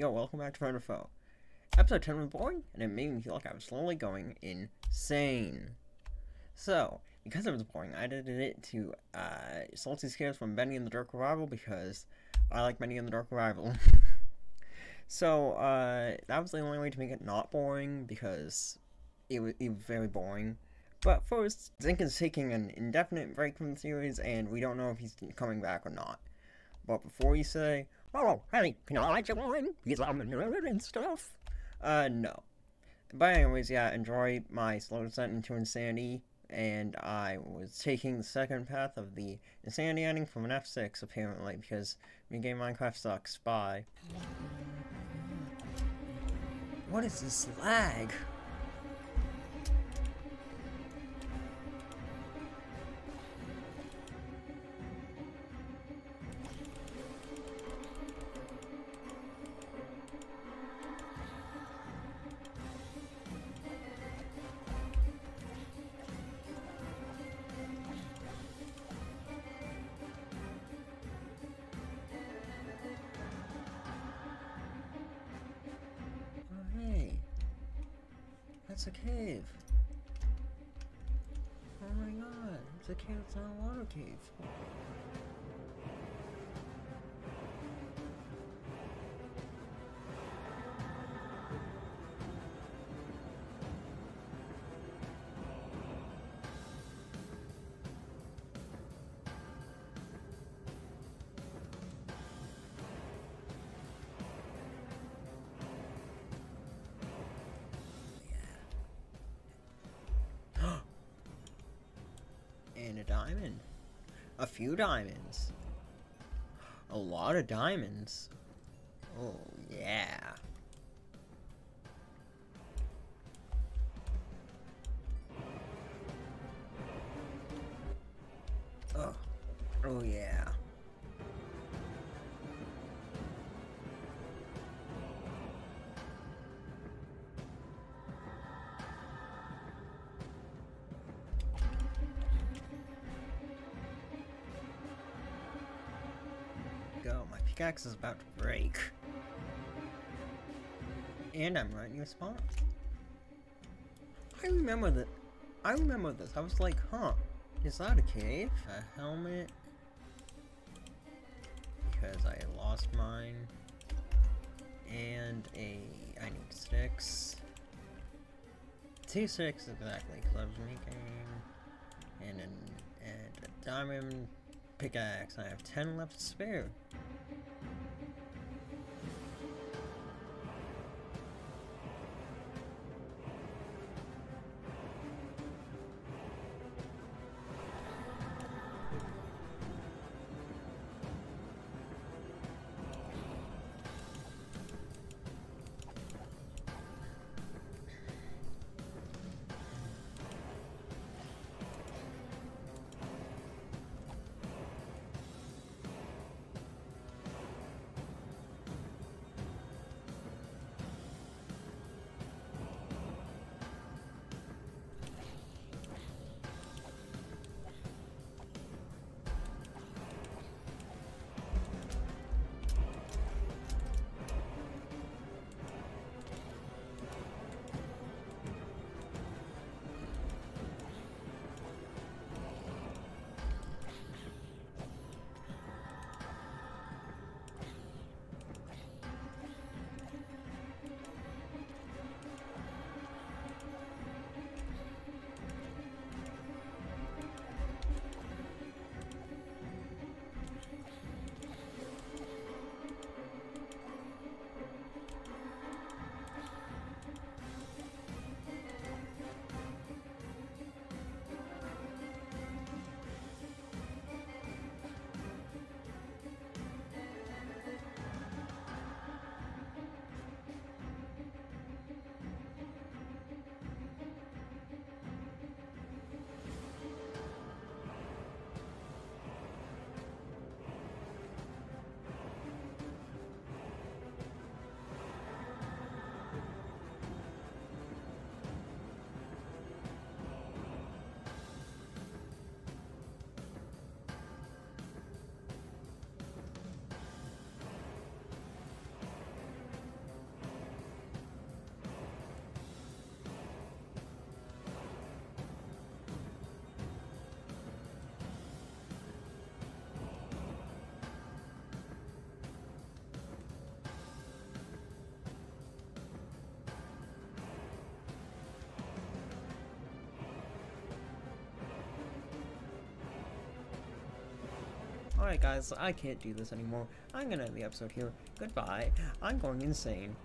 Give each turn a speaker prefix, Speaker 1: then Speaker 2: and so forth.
Speaker 1: Yo, welcome back to Friend or Foe. Episode 10 was boring, and it made me feel like I was slowly going insane. So, because it was boring, I edited it to uh, Salty Scares from Bendy and the Dark Revival because I like Bendy and the Dark Revival. so, uh, that was the only way to make it not boring because it was, it was very boring. But first, Zinc is taking an indefinite break from the series, and we don't know if he's coming back or not. But before you say, oh, hey, can I let you on? Because I'm and stuff. Uh, no. But anyways, yeah, enjoy my slow descent into insanity, and I was taking the second path of the insanity ending from an F6, apparently, because we game Minecraft sucks. Bye. What is this lag? That's a cave. Oh my god. It's a cave, it's not a water cave. Diamond. A few diamonds. A lot of diamonds. Oh, yeah. Oh, oh yeah. Pickaxe is about to break. And I'm right near spawn. I remember that. I remember this. I was like, huh, is that a cave? A helmet? Because I lost mine. And a. I need sticks. Two sticks exactly, because I was making. And, an, and a diamond pickaxe. I have 10 left to spare. Alright guys, I can't do this anymore. I'm gonna end the episode here. Goodbye. I'm going insane.